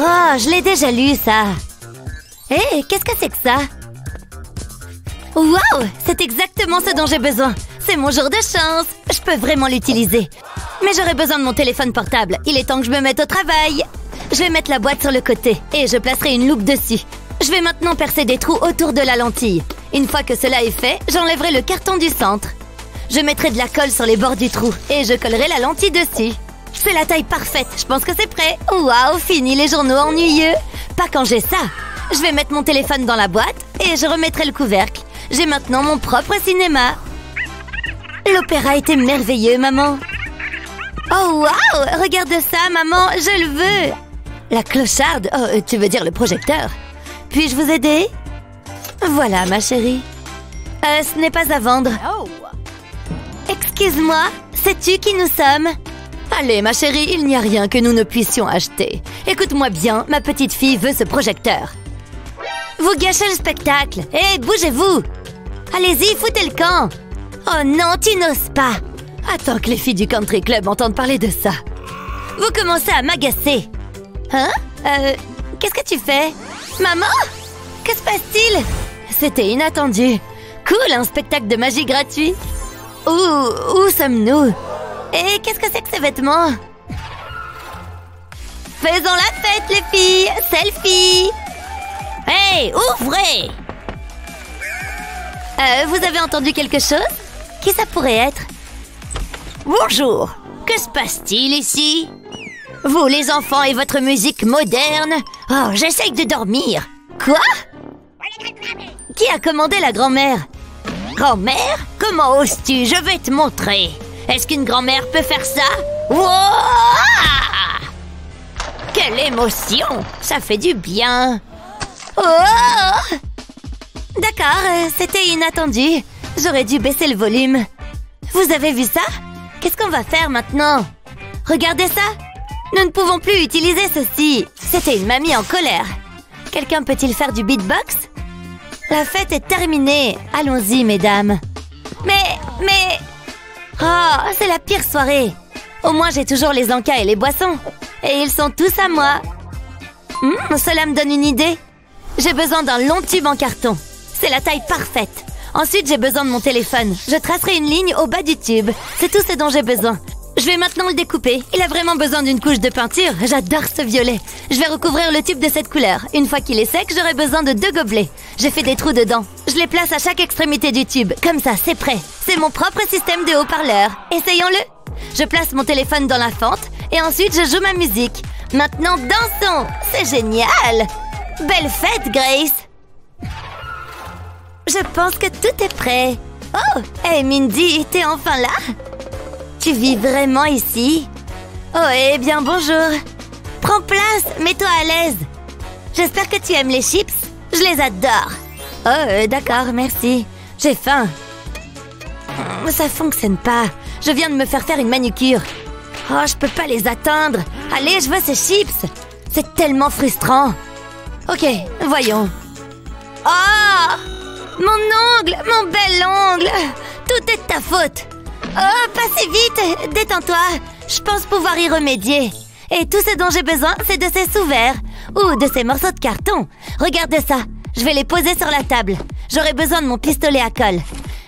Oh, je l'ai déjà lu, ça. Hé, qu'est-ce que c'est que ça? Waouh C'est exactement ce dont j'ai besoin. C'est mon jour de chance. Je peux vraiment l'utiliser. Mais j'aurais besoin de mon téléphone portable. Il est temps que je me mette au travail. Je vais mettre la boîte sur le côté et je placerai une loupe dessus. Je vais maintenant percer des trous autour de la lentille. Une fois que cela est fait, j'enlèverai le carton du centre. Je mettrai de la colle sur les bords du trou et je collerai la lentille dessus. C'est la taille parfaite, je pense que c'est prêt. Waouh, fini les journaux ennuyeux. Pas quand j'ai ça. Je vais mettre mon téléphone dans la boîte et je remettrai le couvercle. J'ai maintenant mon propre cinéma. L'opéra était merveilleux, maman. Oh waouh, regarde ça, maman, je le veux. La clocharde, oh, tu veux dire le projecteur. Puis-je vous aider? Voilà, ma chérie. Euh, ce n'est pas à vendre. Excuse-moi, sais-tu qui nous sommes? Allez, ma chérie, il n'y a rien que nous ne puissions acheter. Écoute-moi bien, ma petite fille veut ce projecteur. Vous gâchez le spectacle. Hé, bougez-vous Allez-y, foutez le camp Oh non, tu n'oses pas Attends que les filles du country club entendent parler de ça. Vous commencez à m'agacer. Hein? Euh, qu'est-ce que tu fais? Maman? Que se passe-t-il? C'était inattendu. Cool, un spectacle de magie gratuit. Où, où sommes-nous? Et qu'est-ce que c'est que ces vêtements? Faisons la fête, les filles! Selfie! Hey, ouvrez! Euh, Vous avez entendu quelque chose? Qui ça pourrait être? Bonjour! Que se passe-t-il ici? Vous, les enfants, et votre musique moderne? Oh, j'essaye de dormir! Quoi? Qui a commandé la grand-mère? Grand-mère? Comment oses-tu? Je vais te montrer Est-ce qu'une grand-mère peut faire ça? Quelle émotion Ça fait du bien Oh D'accord, euh, c'était inattendu. J'aurais dû baisser le volume. Vous avez vu ça? Qu'est-ce qu'on va faire maintenant? Regardez ça Nous ne pouvons plus utiliser ceci. C'était une mamie en colère. Quelqu'un peut-il faire du beatbox? La fête est terminée. Allons-y, mesdames. Mais, mais... Oh, c'est la pire soirée. Au moins, j'ai toujours les encas et les boissons. Et ils sont tous à moi. Hum, cela me donne une idée. J'ai besoin d'un long tube en carton. C'est la taille parfaite. Ensuite, j'ai besoin de mon téléphone. Je tracerai une ligne au bas du tube. C'est tout ce dont j'ai besoin. Je vais maintenant le découper. Il a vraiment besoin d'une couche de peinture. J'adore ce violet. Je vais recouvrir le tube de cette couleur. Une fois qu'il est sec, j'aurai besoin de deux gobelets. J'ai fait des trous dedans. Je les place à chaque extrémité du tube. Comme ça, c'est prêt. C'est mon propre système de haut-parleur. Essayons-le. Je place mon téléphone dans la fente et ensuite je joue ma musique. Maintenant, dansons. C'est génial. Belle fête, Grace Je pense que tout est prêt. Oh, hey Mindy, t'es enfin là Tu vis vraiment ici? Oh, eh bien, bonjour. Prends place, mets-toi à l'aise. J'espère que tu aimes les chips. Je les adore. Oh, euh, d'accord, merci. J'ai faim. Ça fonctionne pas. Je viens de me faire faire une manucure. Oh, je peux pas les atteindre. Allez, je veux ces chips. C'est tellement frustrant. Ok, voyons. Oh Mon ongle Mon bel ongle Tout est de ta faute Oh, pas si vite Détends-toi Je pense pouvoir y remédier. Et tout ce dont j'ai besoin, c'est de ces sous-verres. Ou de ces morceaux de carton. Regarde ça. Je vais les poser sur la table. J'aurai besoin de mon pistolet à colle.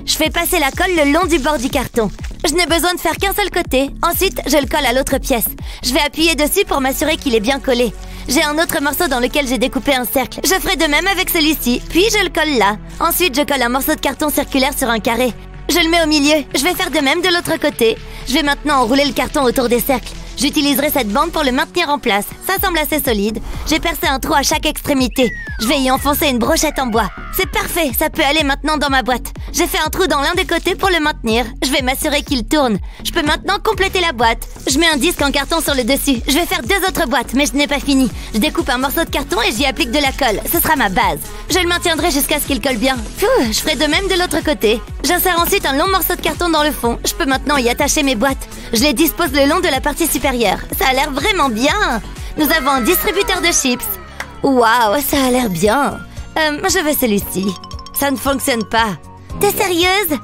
Je fais passer la colle le long du bord du carton. Je n'ai besoin de faire qu'un seul côté. Ensuite, je le colle à l'autre pièce. Je vais appuyer dessus pour m'assurer qu'il est bien collé. J'ai un autre morceau dans lequel j'ai découpé un cercle. Je ferai de même avec celui-ci, puis je le colle là. Ensuite, je colle un morceau de carton circulaire sur un carré. Je le mets au milieu. Je vais faire de même de l'autre côté. Je vais maintenant enrouler le carton autour des cercles. J'utiliserai cette bande pour le maintenir en place. Ça semble assez solide. J'ai percé un trou à chaque extrémité. Je vais y enfoncer une brochette en bois. C'est parfait, ça peut aller maintenant dans ma boîte. J'ai fait un trou dans l'un des côtés pour le maintenir. Je vais m'assurer qu'il tourne. Je peux maintenant compléter la boîte. Je mets un disque en carton sur le dessus. Je vais faire deux autres boîtes, mais je n'ai pas fini. Je découpe un morceau de carton et j'y applique de la colle. Ce sera ma base. Je le maintiendrai jusqu'à ce qu'il colle bien. Je ferai de même de l'autre côté. J'insère ensuite un long morceau de carton dans le fond. Je peux maintenant y attacher mes boîtes. Je les dispose le long de la partie supérieure. Ça a l'air vraiment bien. Nous avons un distributeur de chips. Waouh, ça a l'air bien. Euh, je veux celui-ci. Ça ne fonctionne pas. T'es sérieuse?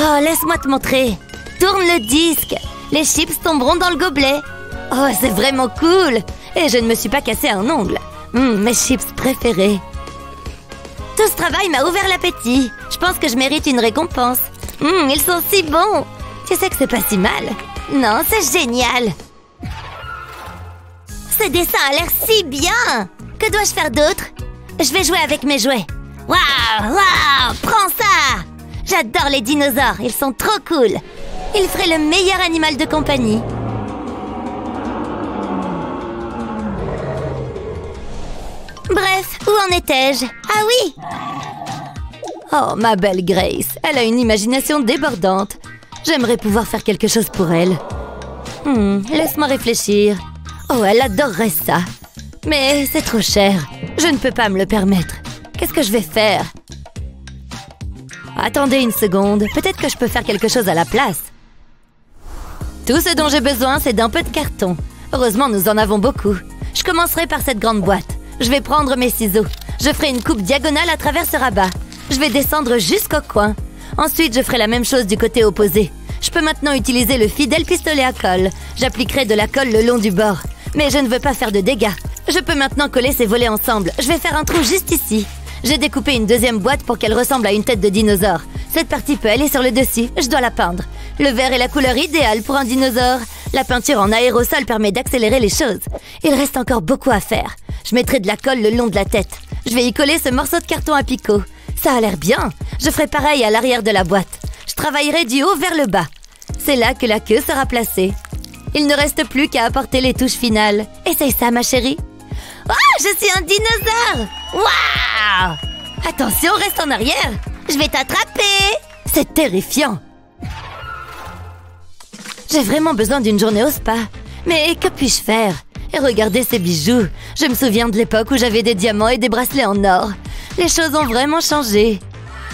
Oh, laisse-moi te montrer. Tourne le disque. Les chips tomberont dans le gobelet. Oh, c'est vraiment cool. Et je ne me suis pas cassé un ongle. Hum, mes chips préférés. Tout ce travail m'a ouvert l'appétit. Je pense que je mérite une récompense. Hum, ils sont si bons. Tu sais que c'est pas si mal. Non, c'est génial. Ce dessin a l'air si bien. Que dois-je faire d'autre? Je vais jouer avec mes jouets. Waouh, waouh, prends ça J'adore les dinosaures, ils sont trop cool. Ils feraient le meilleur animal de compagnie. Bref, où en étais-je? Ah oui Oh, ma belle Grace, elle a une imagination débordante. J'aimerais pouvoir faire quelque chose pour elle. Hmm, laisse-moi réfléchir. Oh, elle adorerait ça. Mais c'est trop cher. Je ne peux pas me le permettre. Qu'est-ce que je vais faire? Attendez une seconde. Peut-être que je peux faire quelque chose à la place. Tout ce dont j'ai besoin, c'est d'un peu de carton. Heureusement, nous en avons beaucoup. Je commencerai par cette grande boîte. Je vais prendre mes ciseaux. Je ferai une coupe diagonale à travers ce rabat. Je vais descendre jusqu'au coin. Ensuite, je ferai la même chose du côté opposé. Je peux maintenant utiliser le fidèle pistolet à colle. J'appliquerai de la colle le long du bord. Mais je ne veux pas faire de dégâts. Je peux maintenant coller ces volets ensemble. Je vais faire un trou juste ici. J'ai découpé une deuxième boîte pour qu'elle ressemble à une tête de dinosaure. Cette partie peut aller sur le dessus. Je dois la peindre. Le vert est la couleur idéale pour un dinosaure. La peinture en aérosol permet d'accélérer les choses. Il reste encore beaucoup à faire. Je mettrai de la colle le long de la tête. Je vais y coller ce morceau de carton à picot. Ça a l'air bien. Je ferai pareil à l'arrière de la boîte. Je travaillerai du haut vers le bas. C'est là que la queue sera placée. Il ne reste plus qu'à apporter les touches finales. Essaye ça, ma chérie. Oh, je suis un dinosaure Waouh Attention, reste en arrière Je vais t'attraper C'est terrifiant J'ai vraiment besoin d'une journée au spa. Mais que puis-je faire? Et regardez ces bijoux Je me souviens de l'époque où j'avais des diamants et des bracelets en or. Les choses ont vraiment changé.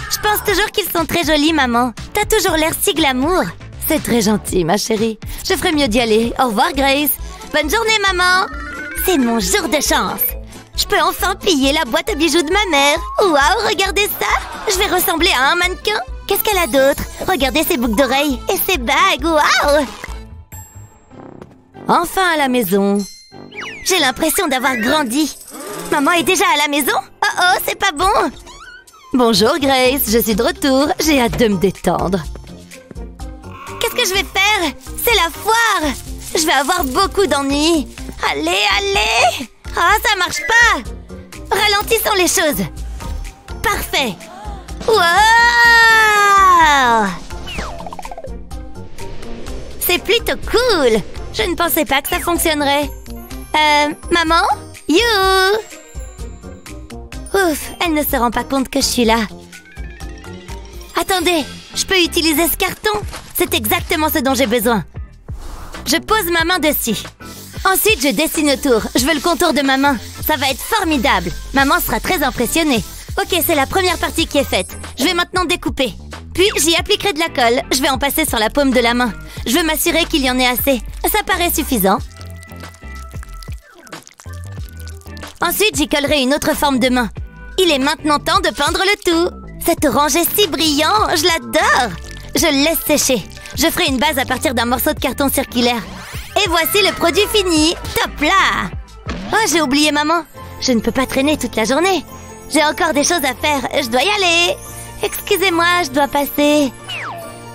Je pense toujours qu'ils sont très jolis, maman. T'as toujours l'air si glamour. C'est très gentil, ma chérie. Je ferais mieux d'y aller. Au revoir, Grace. Bonne journée, maman. C'est mon jour de chance. Je peux enfin piller la boîte à bijoux de ma mère. Waouh, regardez ça. Je vais ressembler à un mannequin. Qu'est-ce qu'elle a d'autre? Regardez ses boucles d'oreilles et ses bagues. Waouh Enfin à la maison. J'ai l'impression d'avoir grandi. Maman est déjà à la maison? Oh oh, c'est pas bon Bonjour Grace, je suis de retour. J'ai hâte de me détendre. Qu'est-ce que je vais faire? C'est la foire Je vais avoir beaucoup d'ennuis. Allez, allez Ah, ça marche pas Ralentissons les choses. Parfait. Wow C'est plutôt cool. Je ne pensais pas que ça fonctionnerait. Euh, maman? You Ouf, elle ne se rend pas compte que je suis là. Attendez, je peux utiliser ce carton C'est exactement ce dont j'ai besoin. Je pose ma main dessus. Ensuite, je dessine autour. Je veux le contour de ma main. Ça va être formidable. Maman sera très impressionnée. Ok, c'est la première partie qui est faite. Je vais maintenant découper. Puis, j'y appliquerai de la colle. Je vais en passer sur la paume de la main. Je veux m'assurer qu'il y en ait assez. Ça paraît suffisant. Ensuite, j'y collerai une autre forme de main. Il est maintenant temps de peindre le tout. Cet orange est si brillant, je l'adore. Je le laisse sécher. Je ferai une base à partir d'un morceau de carton circulaire. Et voici le produit fini. Top là Oh, j'ai oublié maman. Je ne peux pas traîner toute la journée. J'ai encore des choses à faire. Je dois y aller. Excusez-moi, je dois passer.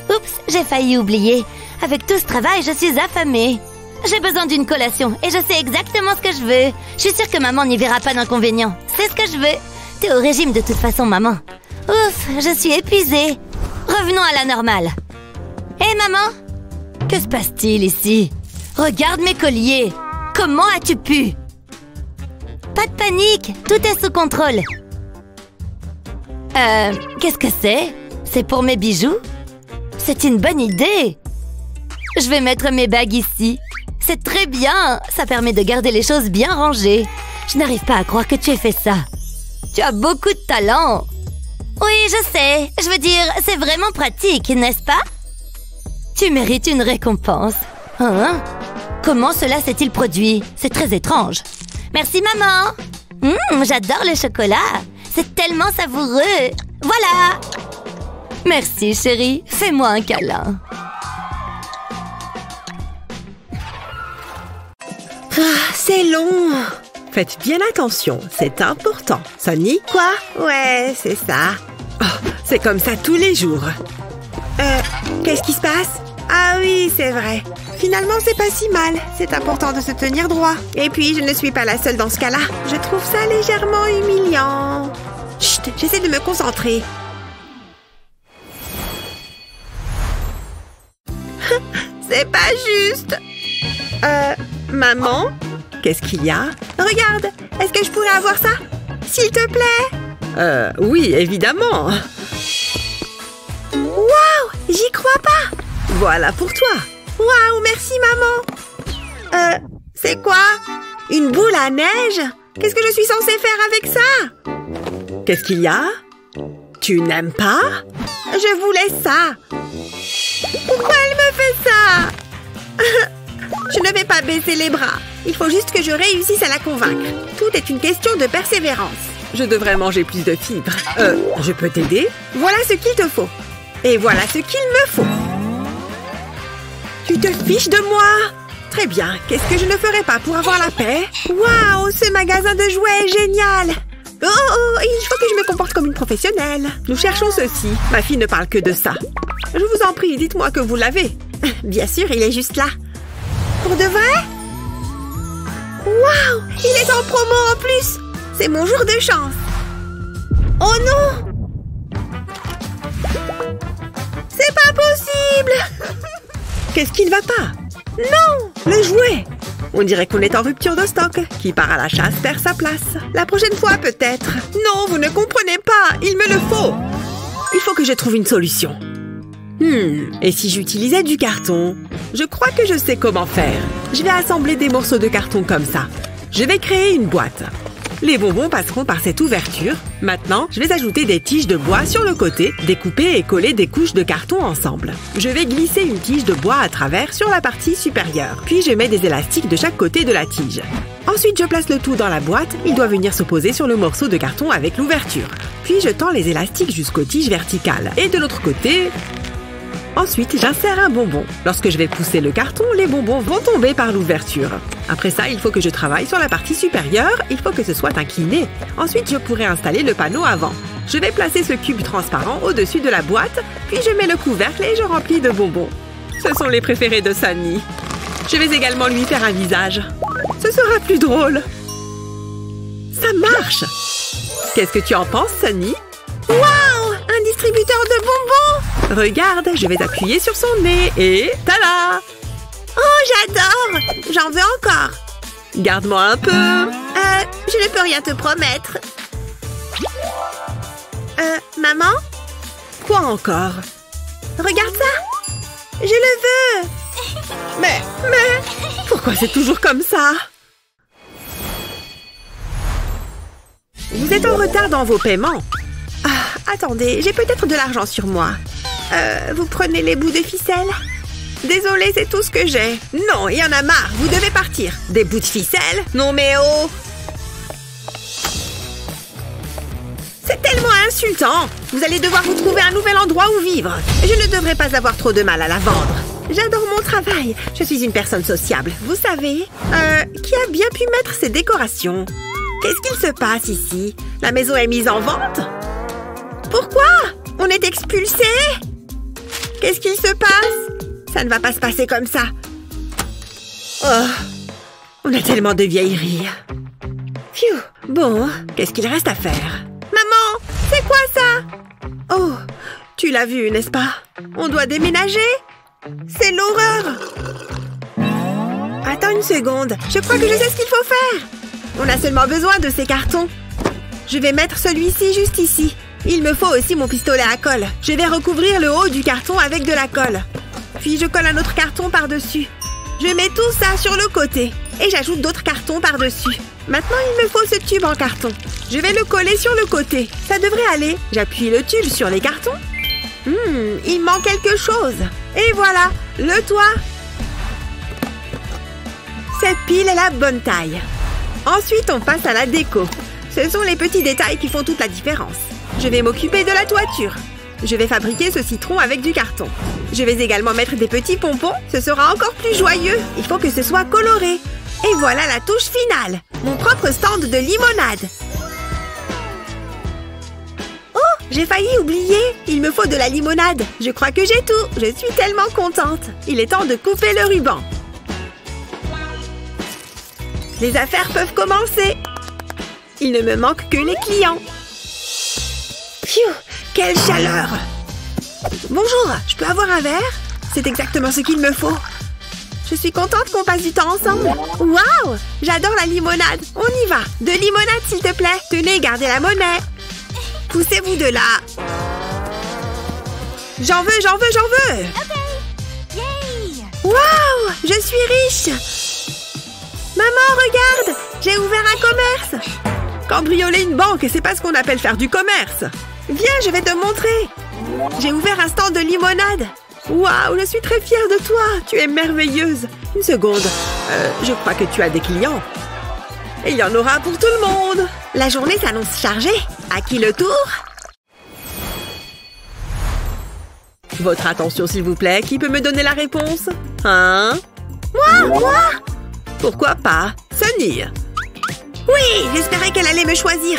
Oups, j'ai failli oublier. Avec tout ce travail, je suis affamée. J'ai besoin d'une collation et je sais exactement ce que je veux. Je suis sûre que maman n'y verra pas d'inconvénient. C'est ce que je veux. T'es au régime de toute façon, maman. Ouf, je suis épuisée. Revenons à la normale. Hé, maman Que se passe-t-il ici? Regarde mes colliers. Comment as-tu pu? Pas de panique, tout est sous contrôle. Euh, qu'est-ce que c'est? C'est pour mes bijoux? C'est une bonne idée Je vais mettre mes bagues ici. C'est très bien Ça permet de garder les choses bien rangées. Je n'arrive pas à croire que tu aies fait ça. Tu as beaucoup de talent. Oui, je sais. Je veux dire, c'est vraiment pratique, n'est-ce pas? Tu mérites une récompense. Hein? Comment cela s'est-il produit? C'est très étrange. Merci, maman. Hum, j'adore le chocolat. C'est tellement savoureux. Voilà. Merci, chérie. Fais-moi un câlin. Ah, c'est long. Faites bien attention, c'est important. Sonny? Quoi? Ouais, c'est ça. Oh, c'est comme ça tous les jours. Euh, qu'est-ce qui se passe? Ah oui, c'est vrai. Finalement, c'est pas si mal. C'est important de se tenir droit. Et puis, je ne suis pas la seule dans ce cas-là. Je trouve ça légèrement humiliant. Chut, j'essaie de me concentrer. c'est pas juste. Euh, maman? Qu'est-ce qu'il y a? Regarde, est-ce que je pourrais avoir ça? S'il te plaît? Euh, oui, évidemment. Waouh J'y crois pas. Voilà pour toi. Waouh, merci maman. Euh, c'est quoi? Une boule à neige? Qu'est-ce que je suis censée faire avec ça? Qu'est-ce qu'il y a? Tu n'aimes pas? Je voulais ça. Pourquoi elle me fait ça? Je ne vais pas baisser les bras. Il faut juste que je réussisse à la convaincre. Tout est une question de persévérance. Je devrais manger plus de fibres. Euh, je peux t'aider? Voilà ce qu'il te faut. Et voilà ce qu'il me faut. Tu te fiches de moi? Très bien. Qu'est-ce que je ne ferais pas pour avoir la paix? Waouh, ce magasin de jouets est génial Oh, oh, il faut que je me comporte comme une professionnelle. Nous cherchons ceci. Ma fille ne parle que de ça. Je vous en prie, dites-moi que vous l'avez. Bien sûr, il est juste là. De vrai Waouh Il est en promo en plus. C'est mon jour de chance. Oh non. C'est pas possible. Qu'est-ce qui ne va pas? Non Le jouet. On dirait qu'on est en rupture de stock. Qui part à la chasse perd sa place. La prochaine fois, peut-être. Non, vous ne comprenez pas. Il me le faut. Il faut que je trouve une solution. Hmm, et si j'utilisais du carton? Je crois que je sais comment faire. Je vais assembler des morceaux de carton comme ça. Je vais créer une boîte. Les bonbons passeront par cette ouverture. Maintenant, je vais ajouter des tiges de bois sur le côté, découper et coller des couches de carton ensemble. Je vais glisser une tige de bois à travers sur la partie supérieure. Puis je mets des élastiques de chaque côté de la tige. Ensuite, je place le tout dans la boîte. Il doit venir se poser sur le morceau de carton avec l'ouverture. Puis je tends les élastiques jusqu'aux tiges verticales. Et de l'autre côté, Ensuite, j'insère un bonbon. Lorsque je vais pousser le carton, les bonbons vont tomber par l'ouverture. Après ça, il faut que je travaille sur la partie supérieure. Il faut que ce soit incliné. Ensuite, je pourrai installer le panneau avant. Je vais placer ce cube transparent au-dessus de la boîte, puis je mets le couvercle et je remplis de bonbons. Ce sont les préférés de Sunny. Je vais également lui faire un visage. Ce sera plus drôle. Ça marche Qu'est-ce que tu en penses, Sunny Waouh Un distributeur de bonbons Regarde, je vais appuyer sur son nez et tada! Oh, j'adore! J'en veux encore! Garde-moi un peu. Euh, je ne peux rien te promettre. Euh, maman? Quoi encore? Regarde ça! Je le veux! Mais, mais, pourquoi c'est toujours comme ça? Vous êtes en retard dans vos paiements. Ah, attendez, j'ai peut-être de l'argent sur moi. Euh, vous prenez les bouts de ficelle? Désolée, c'est tout ce que j'ai. Non, il y en a marre, vous devez partir. Des bouts de ficelle? Non mais oh C'est tellement insultant Vous allez devoir vous trouver un nouvel endroit où vivre. Je ne devrais pas avoir trop de mal à la vendre. J'adore mon travail. Je suis une personne sociable, vous savez. Euh, qui a bien pu mettre ces décorations? Qu'est-ce qu'il se passe ici? La maison est mise en vente? Pourquoi On est expulsé Qu'est-ce qu'il se passe? Ça ne va pas se passer comme ça. Oh, on a tellement de vieilleries. Phew. Bon, qu'est-ce qu'il reste à faire? Maman, c'est quoi ça? Oh, tu l'as vu, n'est-ce pas? On doit déménager C'est l'horreur Attends une seconde, je crois que je sais ce qu'il faut faire On a seulement besoin de ces cartons. Je vais mettre celui-ci juste ici. Il me faut aussi mon pistolet à colle. Je vais recouvrir le haut du carton avec de la colle. Puis je colle un autre carton par-dessus. Je mets tout ça sur le côté. Et j'ajoute d'autres cartons par-dessus. Maintenant, il me faut ce tube en carton. Je vais le coller sur le côté. Ça devrait aller. J'appuie le tube sur les cartons. Hmm, il manque quelque chose. Et voilà, le toit. Cette pile est la bonne taille. Ensuite, on passe à la déco. Ce sont les petits détails qui font toute la différence. Je vais m'occuper de la toiture. Je vais fabriquer ce citron avec du carton. Je vais également mettre des petits pompons. Ce sera encore plus joyeux. Il faut que ce soit coloré. Et voilà la touche finale. Mon propre stand de limonade. Oh, j'ai failli oublier. Il me faut de la limonade. Je crois que j'ai tout. Je suis tellement contente. Il est temps de couper le ruban. Les affaires peuvent commencer. Il ne me manque que les clients. Phew, quelle chaleur Bonjour, je peux avoir un verre? C'est exactement ce qu'il me faut. Je suis contente qu'on passe du temps ensemble. Waouh J'adore la limonade. On y va. De limonade, s'il te plaît. Tenez, gardez la monnaie. Poussez-vous de là. J'en veux, j'en veux, j'en veux. Waouh Je suis riche. Maman, regarde J'ai ouvert un commerce Cambrioler une banque, c'est pas ce qu'on appelle faire du commerce Viens, je vais te montrer. J'ai ouvert un stand de limonade. Waouh, je suis très fière de toi. Tu es merveilleuse. Une seconde, euh, je crois que tu as des clients. Il y en aura pour tout le monde. La journée s'annonce chargée. À qui le tour? Votre attention, s'il vous plaît. Qui peut me donner la réponse? Hein? Moi? Moi? Pourquoi pas Sunny? Oui, j'espérais qu'elle allait me choisir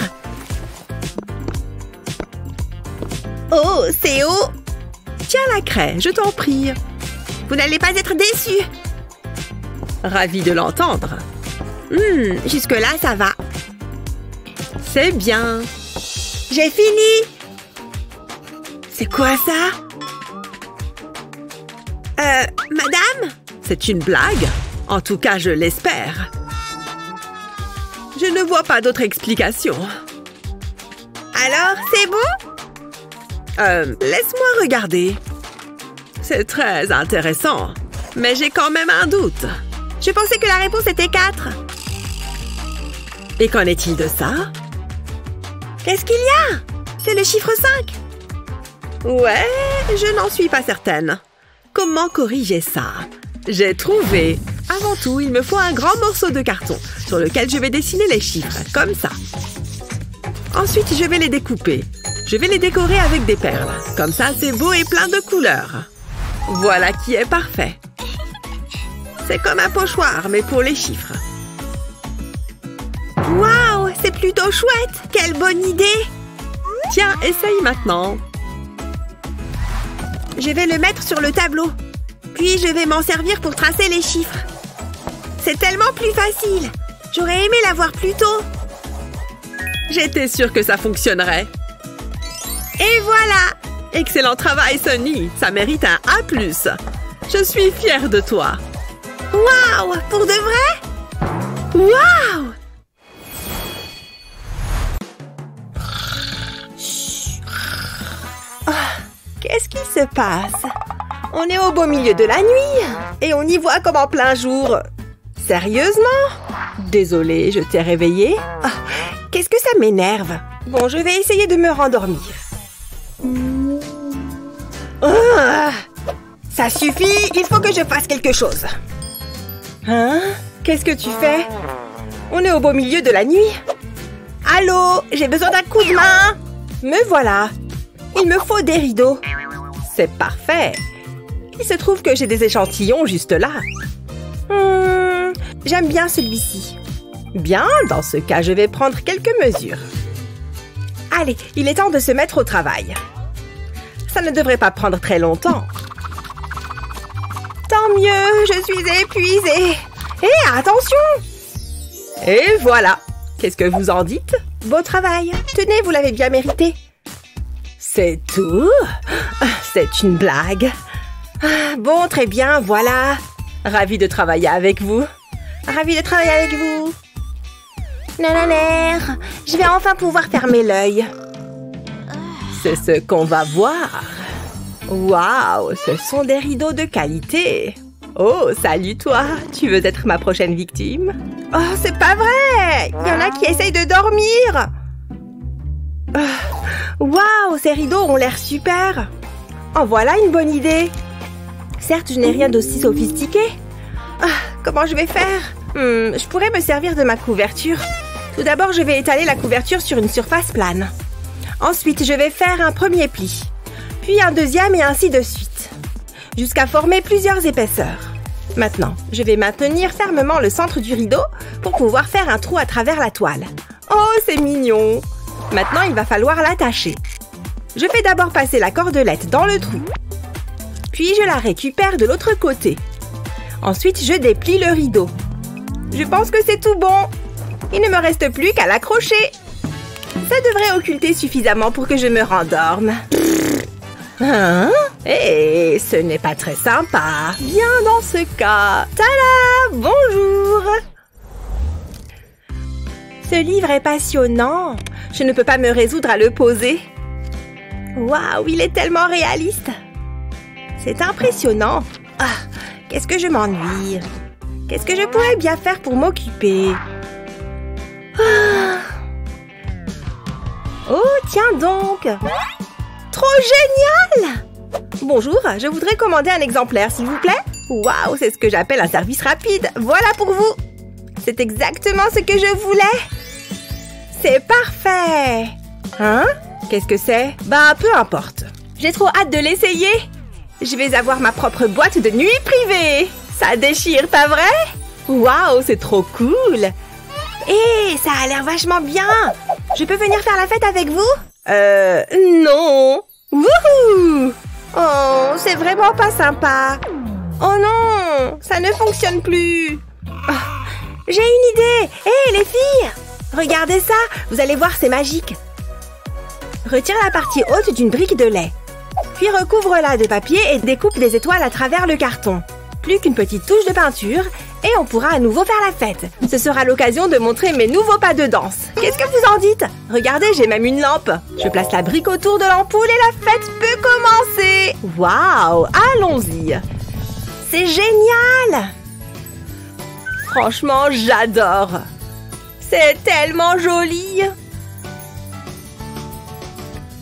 Oh, c'est haut Tiens la craie, je t'en prie. Vous n'allez pas être déçus Ravi de l'entendre. Hmm, jusque-là, ça va. C'est bien. J'ai fini C'est quoi ça? Euh, madame? C'est une blague En tout cas, je l'espère. Je ne vois pas d'autre explication. Alors, c'est bon? Euh, laisse-moi regarder. C'est très intéressant, mais j'ai quand même un doute. Je pensais que la réponse était 4. Et qu'en est-il de ça? Qu'est-ce qu'il y a? C'est le chiffre 5 Ouais, je n'en suis pas certaine. Comment corriger ça? J'ai trouvé Avant tout, il me faut un grand morceau de carton sur lequel je vais dessiner les chiffres, comme ça. Ensuite, je vais les découper. Je vais les décorer avec des perles. Comme ça, c'est beau et plein de couleurs. Voilà qui est parfait. C'est comme un pochoir, mais pour les chiffres. Waouh, c'est plutôt chouette Quelle bonne idée Tiens, essaye maintenant. Je vais le mettre sur le tableau. Puis je vais m'en servir pour tracer les chiffres. C'est tellement plus facile J'aurais aimé l'avoir plus tôt. J'étais sûre que ça fonctionnerait. Et voilà Excellent travail, Sonny. Ça mérite un A+. Je suis fière de toi. Waouh Pour de vrai? Waouh Ah, Qu'est-ce qui se passe? On est au beau milieu de la nuit et on y voit comme en plein jour. Sérieusement? Désolée, je t'ai réveillée. Ah, Qu'est-ce que ça m'énerve? Bon, je vais essayer de me rendormir. Ah, ça suffit, il faut que je fasse quelque chose. Hein? Qu'est-ce que tu fais? On est au beau milieu de la nuit. Allô J'ai besoin d'un coup de main Me voilà Il me faut des rideaux. C'est parfait. Il se trouve que j'ai des échantillons juste là. Hmm, J'aime bien celui-ci. Bien, dans ce cas, je vais prendre quelques mesures. Allez, il est temps de se mettre au travail. Ça ne devrait pas prendre très longtemps. Tant mieux, je suis épuisée. Hé, attention Et voilà. Qu'est-ce que vous en dites? Beau travail. Tenez, vous l'avez bien mérité. C'est tout? C'est une blague. Bon, très bien, voilà. Ravi de travailler avec vous. Ravi de travailler avec vous. Nananer, je vais enfin pouvoir fermer l'œil. C'est ce qu'on va voir. Waouh, ce sont des rideaux de qualité. Oh, salut toi, tu veux être ma prochaine victime? Oh, c'est pas vrai Il y en a qui essayent de dormir Ah, Waouh, ces rideaux ont l'air super En voilà une bonne idée Certes, je n'ai rien d'aussi sophistiqué. Ah, comment je vais faire? Hmm, Je pourrais me servir de ma couverture. Tout d'abord, je vais étaler la couverture sur une surface plane. Ensuite, je vais faire un premier pli, puis un deuxième et ainsi de suite, jusqu'à former plusieurs épaisseurs. Maintenant, je vais maintenir fermement le centre du rideau pour pouvoir faire un trou à travers la toile. Oh, c'est mignon Maintenant, il va falloir l'attacher. Je fais d'abord passer la cordelette dans le trou. Puis je la récupère de l'autre côté. Ensuite, je déplie le rideau. Je pense que c'est tout bon. Il ne me reste plus qu'à l'accrocher. Ça devrait occulter suffisamment pour que je me rendorme. Hein? Eh, ce n'est pas très sympa. Bien dans ce cas. Tada Bonjour Ce livre est passionnant. Je ne peux pas me résoudre à le poser. Waouh, il est tellement réaliste. C'est impressionnant. Ah, qu'est-ce que je m'ennuie. Qu'est-ce que je pourrais bien faire pour m'occuper? Oh, tiens donc Trop génial Bonjour, je voudrais commander un exemplaire, s'il vous plaît. Waouh, c'est ce que j'appelle un service rapide. Voilà pour vous. C'est exactement ce que je voulais. C'est parfait. Hein? Qu'est-ce que c'est? Bah, peu importe. J'ai trop hâte de l'essayer. Je vais avoir ma propre boîte de nuit privée. Ça déchire, pas vrai? Waouh, c'est trop cool. Hé, ça a l'air vachement bien. Je peux venir faire la fête avec vous? Euh, non. Wouhou Oh, c'est vraiment pas sympa. Oh non, ça ne fonctionne plus. Oh, J'ai une idée. Hé, les filles Regardez ça, vous allez voir, c'est magique. Retire la partie haute d'une brique de lait. Puis recouvre-la de papier et découpe des étoiles à travers le carton. Plus qu'une petite touche de peinture et on pourra à nouveau faire la fête. Ce sera l'occasion de montrer mes nouveaux pas de danse. Qu'est-ce que vous en dites? Regardez, j'ai même une lampe. Je place la brique autour de l'ampoule et la fête peut commencer. Waouh Allons-y. C'est génial Franchement, j'adore. C'est tellement joli.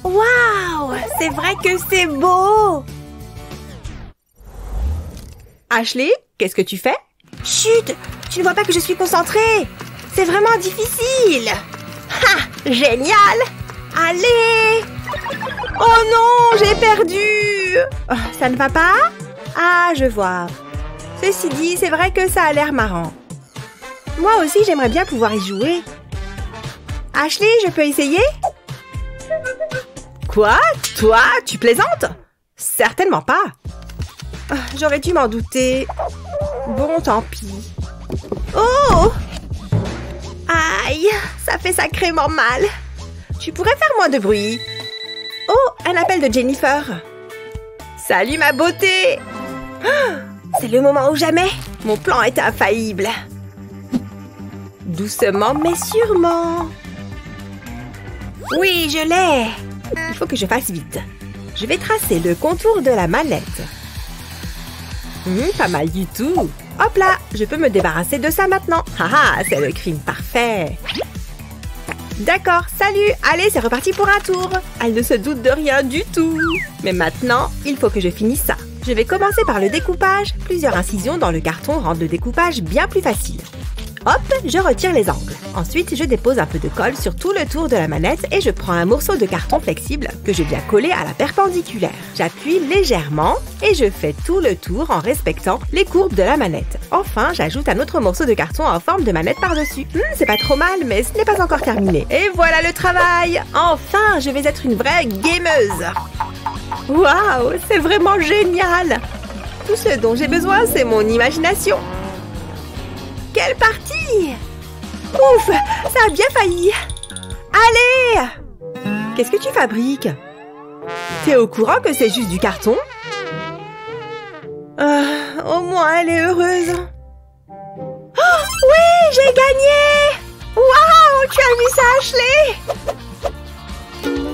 Waouh C'est vrai que c'est beau Ashley, qu'est-ce que tu fais? Chut Tu ne vois pas que je suis concentrée C'est vraiment difficile Ha Génial Allez Oh non J'ai perdu Oh, Ça ne va pas? Ah, je vois. Ceci dit, c'est vrai que ça a l'air marrant. Moi aussi, j'aimerais bien pouvoir y jouer. Ashley, je peux essayer? Quoi? Toi Tu plaisantes? Certainement pas. Ah, J'aurais dû m'en douter. Bon, tant pis. Oh Aïe, ça fait sacrément mal. Tu pourrais faire moins de bruit. Oh, un appel de Jennifer. Salut ma beauté Ah, C'est le moment ou jamais. Mon plan est infaillible. Doucement mais sûrement. Oui, je l'ai. Il faut que je fasse vite. Je vais tracer le contour de la mallette. Hum, pas mal du tout. Hop là, je peux me débarrasser de ça maintenant. Haha, c'est le crime parfait. D'accord, salut Allez, c'est reparti pour un tour Elle ne se doute de rien du tout Mais maintenant, il faut que je finisse ça. Je vais commencer par le découpage. Plusieurs incisions dans le carton rendent le découpage bien plus facile. Hop, je retire les angles. Ensuite, je dépose un peu de colle sur tout le tour de la manette et je prends un morceau de carton flexible que je viens coller à la perpendiculaire. J'appuie légèrement et je fais tout le tour en respectant les courbes de la manette. Enfin, j'ajoute un autre morceau de carton en forme de manette par-dessus. Hmm, c'est pas trop mal, mais ce n'est pas encore terminé. Et voilà le travail Enfin, je vais être une vraie gameuse Waouh, c'est vraiment génial Tout ce dont j'ai besoin, c'est mon imagination. Quelle partie Ouf, ça a bien failli. Allez Qu'est-ce que tu fabriques? T'es au courant que c'est juste du carton? Ah, Au moins, elle est heureuse. Oh, oui, j'ai gagné Waouh, tu as vu ça, Ashley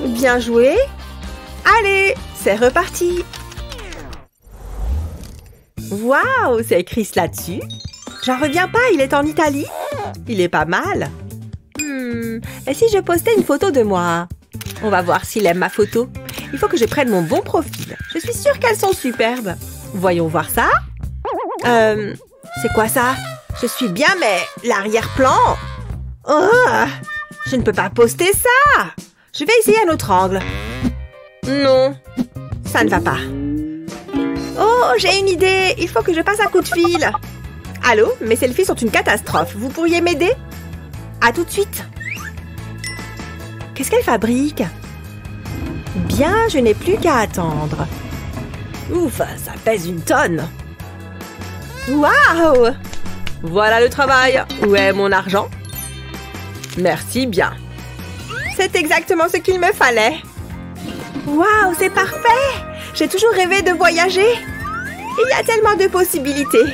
Bien joué. Allez, c'est reparti. Waouh, c'est écrit là-dessus. J'en reviens pas, il est en Italie. Il est pas mal. Hmm, et si je postais une photo de moi? On va voir s'il aime ma photo. Il faut que je prenne mon bon profil. Je suis sûre qu'elles sont superbes. Voyons voir ça. Euh, c'est quoi ça? Je suis bien, mais l'arrière-plan? Oh Je ne peux pas poster ça Je vais essayer un autre angle. Non, ça ne va pas. Oh, Oh, j'ai une idée Il faut que je passe un coup de fil Allô Mes selfies sont une catastrophe. Vous pourriez m'aider? À tout de suite Qu'est-ce qu'elle fabrique? Bien, je n'ai plus qu'à attendre. Ouf, ça pèse une tonne. Waouh Voilà le travail. Où est mon argent? Merci bien. C'est exactement ce qu'il me fallait. Waouh, c'est parfait J'ai toujours rêvé de voyager. Il y a tellement de possibilités.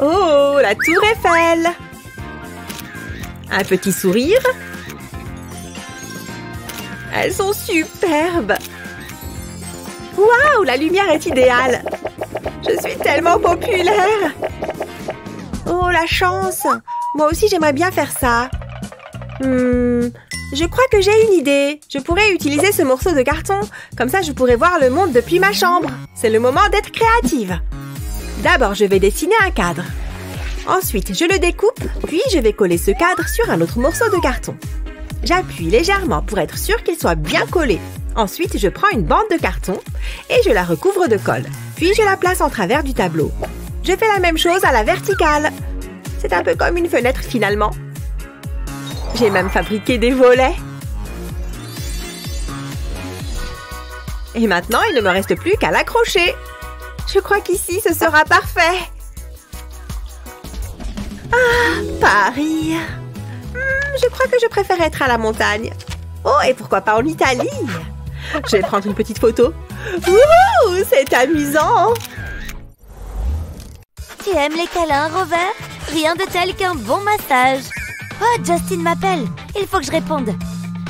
Oh, la tour Eiffel Un petit sourire. Elles sont superbes. Waouh, la lumière est idéale. Je suis tellement populaire. Oh, la chance. Moi aussi, j'aimerais bien faire ça. Hmm, je crois que j'ai une idée. Je pourrais utiliser ce morceau de carton. Comme ça, je pourrais voir le monde depuis ma chambre. C'est le moment d'être créative. D'abord, je vais dessiner un cadre. Ensuite, je le découpe, puis je vais coller ce cadre sur un autre morceau de carton. J'appuie légèrement pour être sûr qu'il soit bien collé. Ensuite, je prends une bande de carton et je la recouvre de colle. Puis je la place en travers du tableau. Je fais la même chose à la verticale. C'est un peu comme une fenêtre finalement. J'ai même fabriqué des volets. Et maintenant, il ne me reste plus qu'à l'accrocher. Je crois qu'ici, ce sera parfait. Ah, Paris. Hmm, je crois que je préfère être à la montagne. Oh, et pourquoi pas en Italie? Je vais prendre une petite photo. Wouhou, c'est amusant Tu aimes les câlins, Rover Rien de tel qu'un bon massage. Oh, Justin m'appelle. Il faut que je réponde.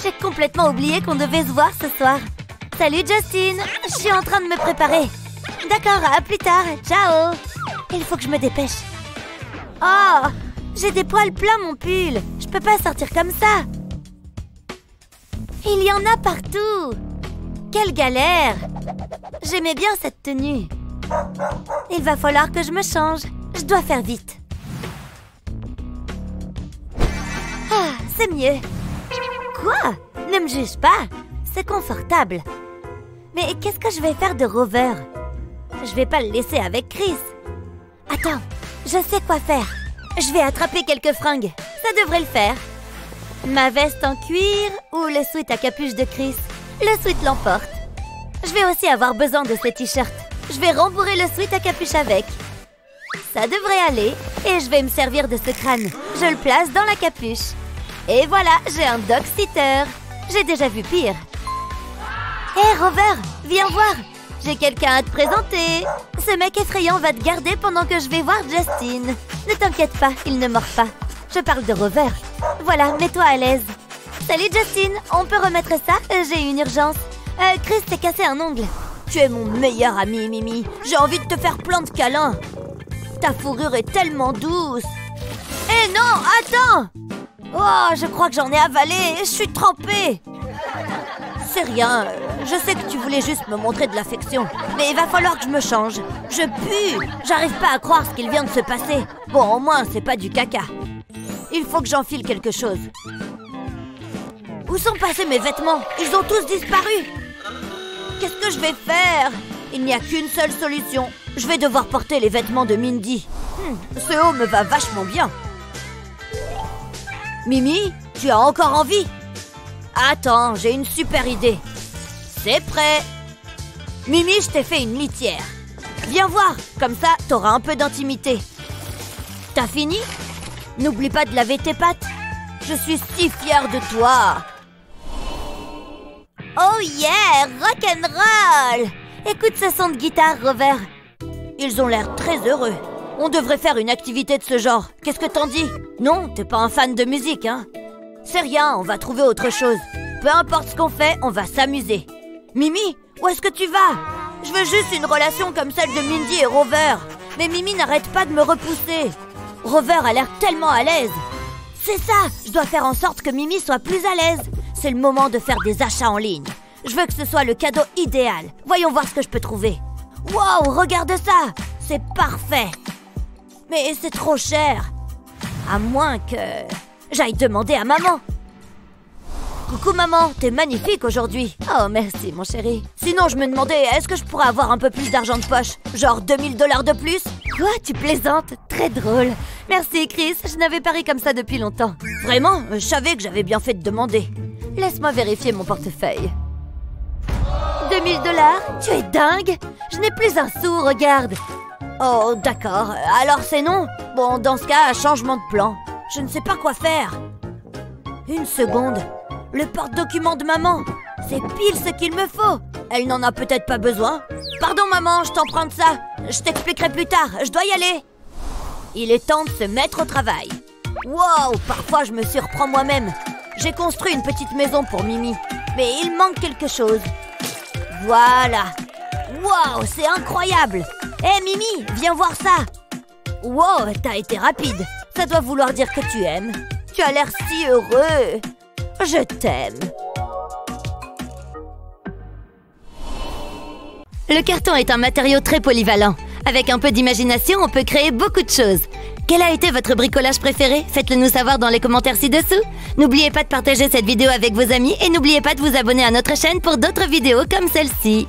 J'ai complètement oublié qu'on devait se voir ce soir. Salut, Justin. Je suis en train de me préparer. D'accord, à plus tard. Ciao. Il faut que je me dépêche. Oh, j'ai des poils pleins mon pull. Je peux pas sortir comme ça. Il y en a partout. Quelle galère. J'aimais bien cette tenue. Il va falloir que je me change. Je dois faire vite. Ah, c'est mieux. Quoi? Ne me juge pas. C'est confortable. Mais qu'est-ce que je vais faire de Rover? Je vais pas le laisser avec Chris. Attends, je sais quoi faire. Je vais attraper quelques fringues. Ça devrait le faire. Ma veste en cuir ou le sweat à capuche de Chris Le sweat l'emporte. Je vais aussi avoir besoin de ce t-shirt. Je vais rembourrer le sweat à capuche avec. Ça devrait aller. Et je vais me servir de ce crâne. Je le place dans la capuche. Et voilà, j'ai un dog sitter. J'ai déjà vu pire. Hé Rover, viens voir. J'ai quelqu'un à te présenter. Ce mec effrayant va te garder pendant que je vais voir Justin. Ne t'inquiète pas, il ne mord pas. Je parle de Rover. Voilà, mets-toi à l'aise. Salut Justin, on peut remettre ça? J'ai une urgence. Euh, Chris t'es cassé un ongle. Tu es mon meilleur ami, Mimi. J'ai envie de te faire plein de câlins. Ta fourrure est tellement douce. Eh non, attends Oh, je crois que j'en ai avalé. Je suis trempée. C'est rien. Je sais que tu voulais juste me montrer de l'affection. Mais il va falloir que je me change. Je pue. J'arrive pas à croire ce qu'il vient de se passer. Bon, au moins, c'est pas du caca. Il faut que j'enfile quelque chose. Où sont passés mes vêtements? Ils ont tous disparu. Qu'est-ce que je vais faire? Il n'y a qu'une seule solution. Je vais devoir porter les vêtements de Mindy. Hmm, ce haut me va vachement bien. Mimi, tu as encore envie? Attends, j'ai une super idée. C'est prêt. Mimi, je t'ai fait une litière. Viens voir, comme ça, t'auras un peu d'intimité. T'as fini? N'oublie pas de laver tes pattes. Je suis si fière de toi. Oh yeah, rock'n'roll Écoute ce son de guitare, Rover. Ils ont l'air très heureux. On devrait faire une activité de ce genre. Qu'est-ce que t'en dis? Non, t'es pas un fan de musique, hein C'est rien, on va trouver autre chose. Peu importe ce qu'on fait, on va s'amuser. Mimi, où est-ce que tu vas? Je veux juste une relation comme celle de Mindy et Rover. Mais Mimi n'arrête pas de me repousser. Rover a l'air tellement à l'aise. C'est ça, je dois faire en sorte que Mimi soit plus à l'aise. C'est le moment de faire des achats en ligne. Je veux que ce soit le cadeau idéal. Voyons voir ce que je peux trouver. Wow, regarde ça C'est parfait Mais c'est trop cher À moins que... J'aille demander à maman Coucou maman, t'es magnifique aujourd'hui. Oh merci mon chéri. Sinon je me demandais, est-ce que je pourrais avoir un peu plus d'argent de poche? Genre 2000 dollars de plus? Quoi, tu plaisantes? Très drôle. Merci Chris, je n'avais pas ri comme ça depuis longtemps. Vraiment Je savais que j'avais bien fait de demander. Laisse-moi vérifier mon portefeuille. 2000 dollars? Tu es dingue Je n'ai plus un sou, regarde. Oh d'accord, alors c'est non? Bon, dans ce cas, changement de plan. Je ne sais pas quoi faire. Une seconde. Le porte-document de maman. C'est pile ce qu'il me faut. Elle n'en a peut-être pas besoin. Pardon maman, je t'emprunte ça. Je t'expliquerai plus tard. Je dois y aller. Il est temps de se mettre au travail. Wow, parfois je me surprends moi-même. J'ai construit une petite maison pour Mimi. Mais il manque quelque chose. Voilà. Wow, c'est incroyable. Hé Mimi, viens voir ça. Wow, t'as été rapide. Ça doit vouloir dire que tu aimes. Tu as l'air si heureux. Je t'aime. Le carton est un matériau très polyvalent. Avec un peu d'imagination, on peut créer beaucoup de choses. Quel a été votre bricolage préféré? Faites-le nous savoir dans les commentaires ci-dessous. N'oubliez pas de partager cette vidéo avec vos amis et n'oubliez pas de vous abonner à notre chaîne pour d'autres vidéos comme celle-ci.